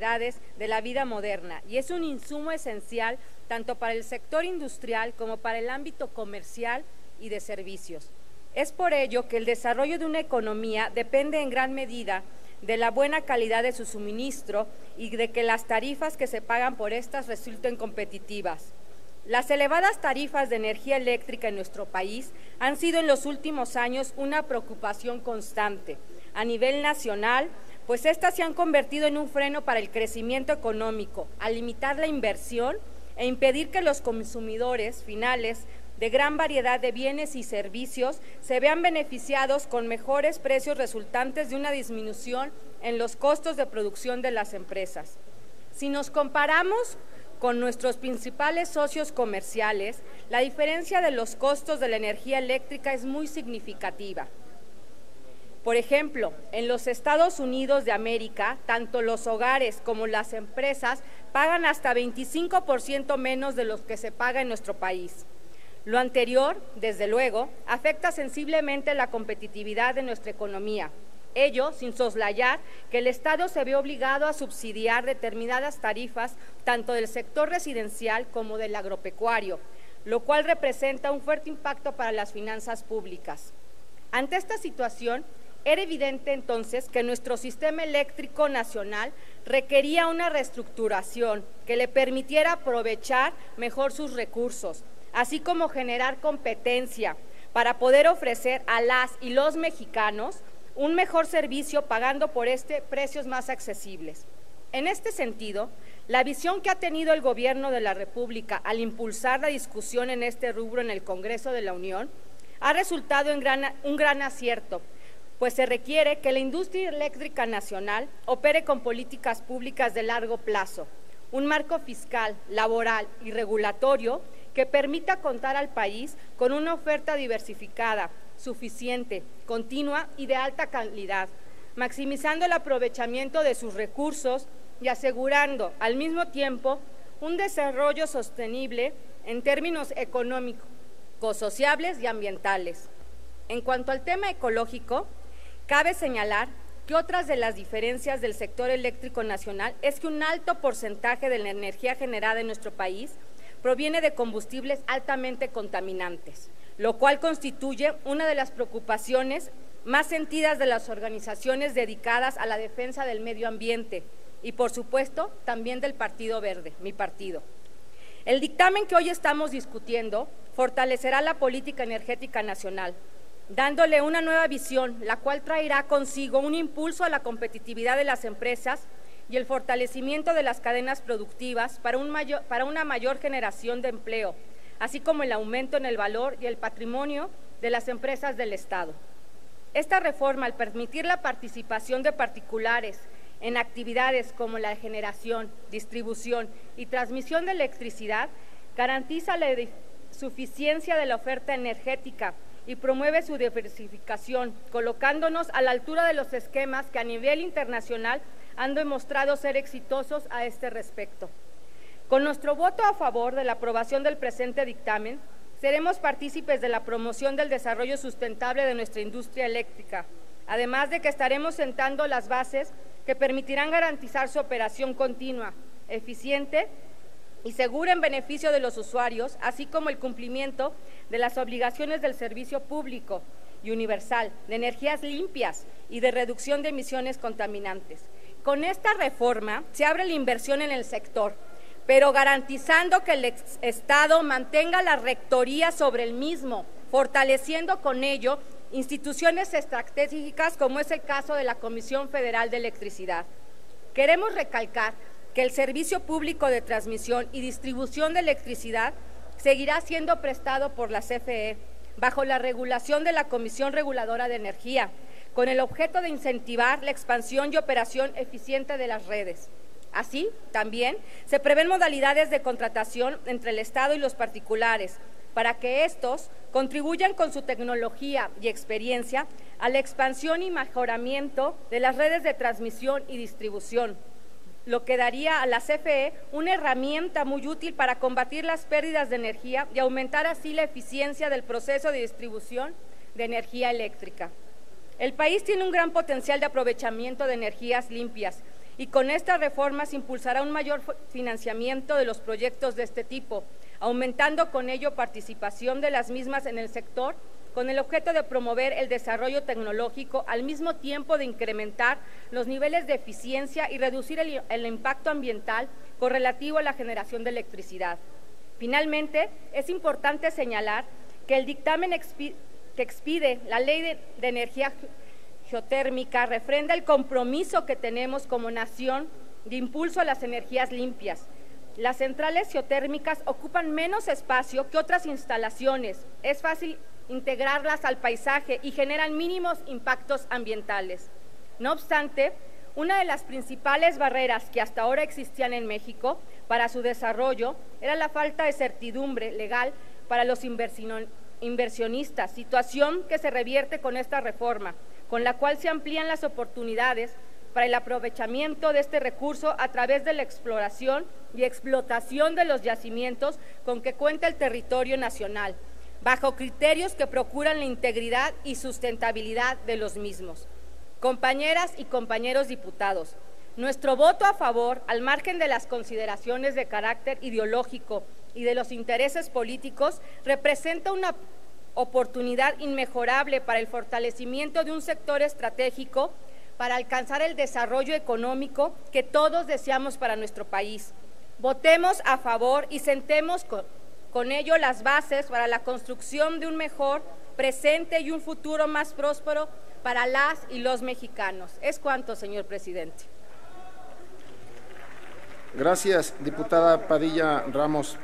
de la vida moderna y es un insumo esencial tanto para el sector industrial como para el ámbito comercial y de servicios. Es por ello que el desarrollo de una economía depende en gran medida de la buena calidad de su suministro y de que las tarifas que se pagan por estas resulten competitivas. Las elevadas tarifas de energía eléctrica en nuestro país han sido en los últimos años una preocupación constante a nivel nacional, pues éstas se han convertido en un freno para el crecimiento económico, al limitar la inversión e impedir que los consumidores finales de gran variedad de bienes y servicios se vean beneficiados con mejores precios resultantes de una disminución en los costos de producción de las empresas. Si nos comparamos con nuestros principales socios comerciales, la diferencia de los costos de la energía eléctrica es muy significativa. Por ejemplo, en los Estados Unidos de América, tanto los hogares como las empresas pagan hasta 25% menos de lo que se paga en nuestro país. Lo anterior, desde luego, afecta sensiblemente la competitividad de nuestra economía. Ello sin soslayar que el Estado se ve obligado a subsidiar determinadas tarifas tanto del sector residencial como del agropecuario, lo cual representa un fuerte impacto para las finanzas públicas. Ante esta situación, era evidente entonces que nuestro sistema eléctrico nacional requería una reestructuración que le permitiera aprovechar mejor sus recursos, así como generar competencia para poder ofrecer a las y los mexicanos un mejor servicio pagando por este precios más accesibles. En este sentido, la visión que ha tenido el Gobierno de la República al impulsar la discusión en este rubro en el Congreso de la Unión ha resultado un gran acierto, pues se requiere que la industria eléctrica nacional opere con políticas públicas de largo plazo, un marco fiscal, laboral y regulatorio que permita contar al país con una oferta diversificada, suficiente, continua y de alta calidad, maximizando el aprovechamiento de sus recursos y asegurando al mismo tiempo un desarrollo sostenible en términos económicos, sociables y ambientales. En cuanto al tema ecológico, cabe señalar que otras de las diferencias del sector eléctrico nacional es que un alto porcentaje de la energía generada en nuestro país proviene de combustibles altamente contaminantes, lo cual constituye una de las preocupaciones más sentidas de las organizaciones dedicadas a la defensa del medio ambiente y, por supuesto, también del Partido Verde, mi partido. El dictamen que hoy estamos discutiendo fortalecerá la política energética nacional, dándole una nueva visión, la cual traerá consigo un impulso a la competitividad de las empresas y el fortalecimiento de las cadenas productivas para, una mayor generación de empleo, así como el aumento en el valor y el patrimonio de las empresas del Estado. Esta reforma, al permitir la participación de particulares en actividades como la generación, distribución y transmisión de electricidad, garantiza la suficiencia de la oferta energética y promueve su diversificación, colocándonos a la altura de los esquemas que a nivel internacional han demostrado ser exitosos a este respecto. Con nuestro voto a favor de la aprobación del presente dictamen, seremos partícipes de la promoción del desarrollo sustentable de nuestra industria eléctrica, además de que estaremos sentando las bases que permitirán garantizar su operación continua, eficiente y segura en beneficio de los usuarios, así como el cumplimiento de las obligaciones del servicio público y universal de energías limpias y de reducción de emisiones contaminantes. Con esta reforma se abre la inversión en el sector, pero garantizando que el Estado mantenga la rectoría sobre el mismo, fortaleciendo con ello instituciones estratégicas como es el caso de la Comisión Federal de Electricidad. Queremos recalcar que el servicio público de transmisión y distribución de electricidad seguirá siendo prestado por la CFE bajo la regulación de la Comisión Reguladora de Energía, con el objeto de incentivar la expansión y operación eficiente de las redes. Así, también se prevén modalidades de contratación entre el Estado y los particulares para que estos contribuyan con su tecnología y experiencia a la expansión y mejoramiento de las redes de transmisión y distribución, lo que daría a la CFE una herramienta muy útil para combatir las pérdidas de energía y aumentar así la eficiencia del proceso de distribución de energía eléctrica. El país tiene un gran potencial de aprovechamiento de energías limpias y con estas reformas impulsará un mayor financiamiento de los proyectos de este tipo, aumentando con ello participación de las mismas en el sector con el objeto de promover el desarrollo tecnológico al mismo tiempo de incrementar los niveles de eficiencia y reducir el, impacto ambiental correlativo a la generación de electricidad. Finalmente, es importante señalar que el dictamen que expide la Ley de, de Energía Geotérmica refrenda el compromiso que tenemos como nación de impulso a las energías limpias. Las centrales geotérmicas ocupan menos espacio que otras instalaciones. Es fácil integrarlas al paisaje y generan mínimos impactos ambientales. No obstante, una de las principales barreras que hasta ahora existían en México para su desarrollo era la falta de certidumbre legal para los inversionistas, situación que se revierte con esta reforma, con la cual se amplían las oportunidades para el aprovechamiento de este recurso a través de la exploración y explotación de los yacimientos con que cuenta el territorio nacional bajo criterios que procuran la integridad y sustentabilidad de los mismos. Compañeras y compañeros diputados, nuestro voto a favor, al margen de las consideraciones de carácter ideológico y de los intereses políticos, representa una oportunidad inmejorable para el fortalecimiento de un sector estratégico para alcanzar el desarrollo económico que todos deseamos para nuestro país. Votemos a favor y sentemos con ello las bases para la construcción de un mejor presente y un futuro más próspero para las y los mexicanos. Es cuanto, señor presidente. Gracias, diputada Padilla Ramos.